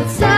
outside.